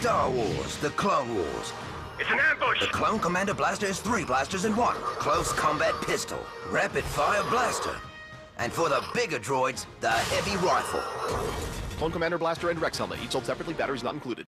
Star Wars, The Clone Wars. It's an ambush! The Clone Commander Blaster is three blasters in one. Close combat pistol, rapid fire blaster. And for the bigger droids, the heavy rifle. Clone Commander Blaster and Rex Helmet, each sold separately, batteries not included.